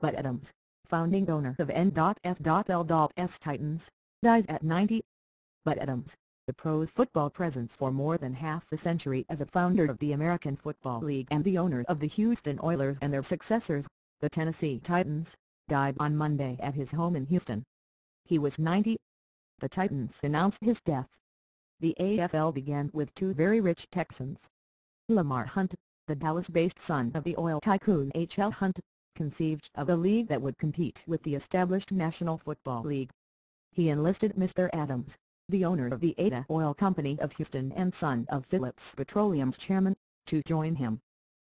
Bud Adams, founding owner of N.F.L.S Titans, dies at 90. Bud Adams, the pro's football presence for more than half a century as a founder of the American Football League and the owner of the Houston Oilers and their successors, the Tennessee Titans, died on Monday at his home in Houston. He was 90. The Titans announced his death. The AFL began with two very rich Texans. Lamar Hunt, the Dallas-based son of the oil tycoon H.L. Hunt, conceived of a league that would compete with the established National Football League. He enlisted Mr. Adams, the owner of the Ada Oil Company of Houston and son of Phillips Petroleum's chairman, to join him.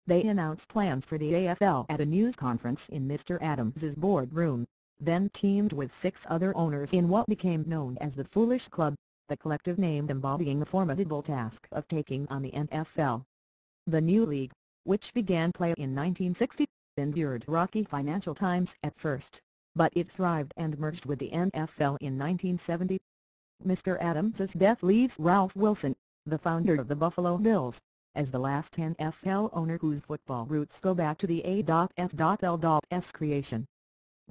They announced plans for the AFL at a news conference in Mr. Adams's boardroom, then teamed with six other owners in what became known as the Foolish Club, the collective name embodying the formidable task of taking on the NFL. The new league, which began play in 1960, endured rocky financial times at first, but it thrived and merged with the NFL in 1970 Mr. Adams's death leaves Ralph Wilson, the founder of the Buffalo Bills, as the last NFL owner whose football roots go back to the A.F.L.S creation.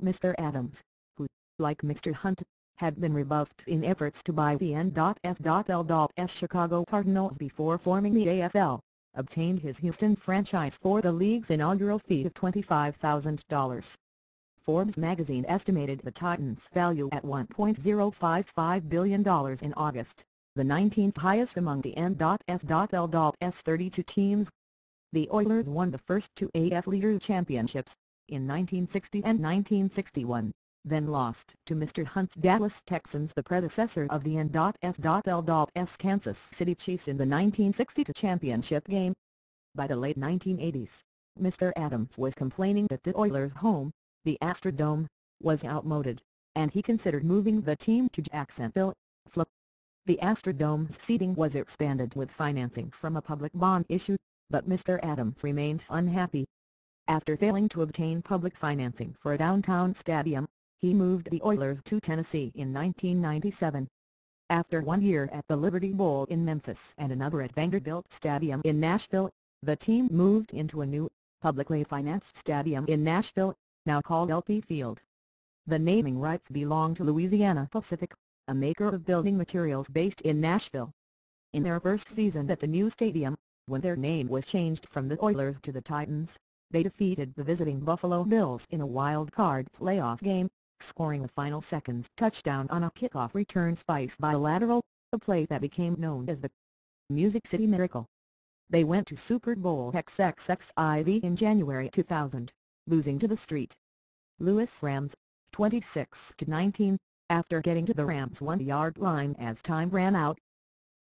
Mr. Adams, who, like Mr. Hunt, had been rebuffed in efforts to buy the N.F.L.S Chicago Cardinals before forming the AFL, obtained his Houston franchise for the league's inaugural fee of $25,000. Forbes magazine estimated the Titans' value at $1.055 billion in August, the 19th highest among the N.F.L.S 32 teams. The Oilers won the first two AFL Championships, in 1960 and 1961, then lost to Mr. Hunt's Dallas Texans the predecessor of the N.F.L.S Kansas City Chiefs in the 1962 championship game. By the late 1980s, Mr. Adams was complaining that the Oilers' home, the Astrodome, was outmoded, and he considered moving the team to Jacksonville, Florida. The Astrodome's seating was expanded with financing from a public bond issue, but Mr. Adams remained unhappy. After failing to obtain public financing for a downtown stadium, he moved the Oilers to Tennessee in 1997. After one year at the Liberty Bowl in Memphis and another at Vanderbilt Stadium in Nashville, the team moved into a new, publicly financed stadium in Nashville, now called LP Field. The naming rights belong to Louisiana Pacific, a maker of building materials based in Nashville. In their first season at the new stadium, when their name was changed from the Oilers to the Titans, they defeated the visiting Buffalo Bills in a wild card playoff game, scoring a final seconds touchdown on a kickoff return spiced by a lateral, play that became known as the Music City Miracle. They went to Super Bowl XXXIV in January 2000 losing to the street. Louis Rams, 26-19, after getting to the Rams' one-yard line as time ran out.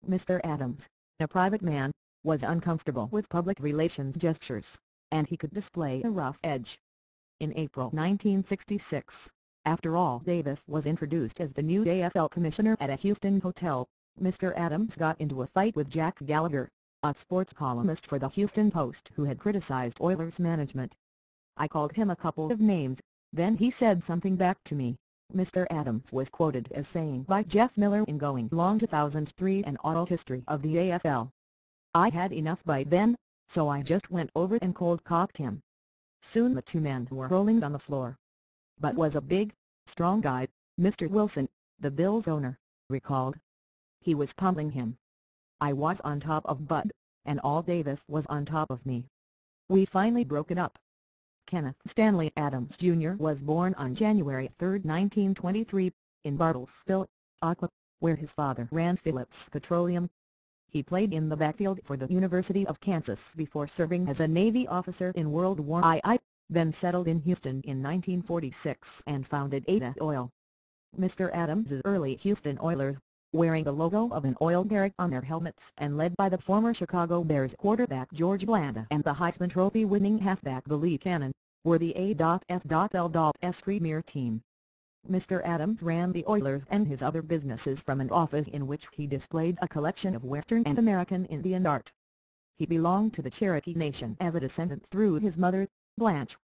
Mr. Adams, a private man, was uncomfortable with public relations gestures, and he could display a rough edge. In April 1966, after Al Davis was introduced as the new AFL commissioner at a Houston hotel, Mr. Adams got into a fight with Jack Gallagher, a sports columnist for the Houston Post who had criticized Oilers management. I called him a couple of names, then he said something back to me. Mr. Adams was quoted as saying by Jeff Miller in Going Long 2003 An Oral History of the AFL. I had enough by then, so I just went over and cold cocked him. Soon the two men were rolling on the floor. Bud was a big, strong guy, Mr. Wilson, the Bills owner, recalled. He was pummeling him. I was on top of Bud, and Al Davis was on top of me. We finally broke it up. Kenneth Stanley Adams Jr. was born on January 3, 1923, in Bartlesville, Oklahoma, where his father ran Phillips Petroleum. He played in the backfield for the University of Kansas before serving as a Navy officer in World War II, then settled in Houston in 1946 and founded Ada Oil. Mr. Adams' early Houston Oilers wearing the logo of an oil derrick on their helmets and led by the former Chicago Bears quarterback George Blanda and the Heisman Trophy-winning halfback Billy Cannon, were the A.F.L.S premier team. Mr. Adams ran the Oilers and his other businesses from an office in which he displayed a collection of Western and American Indian art. He belonged to the Cherokee Nation as a descendant through his mother, Blanche,